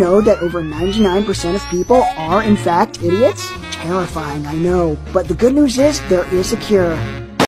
know that over 99% of people are in fact idiots? Terrifying, I know. But the good news is there is a cure.